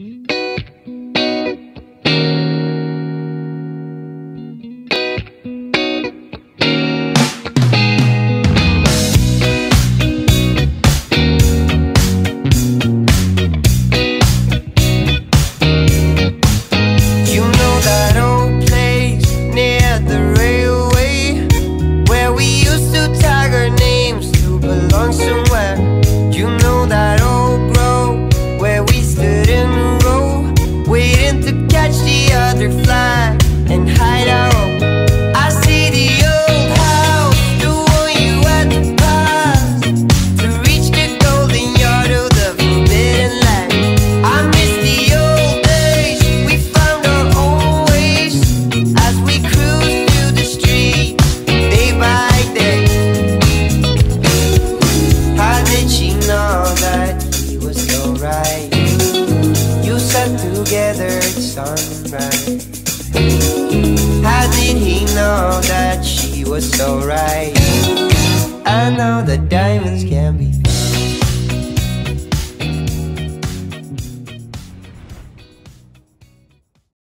Mm-hmm. butterfly together at sunrise. How did he know that she was so right? I know that diamonds can be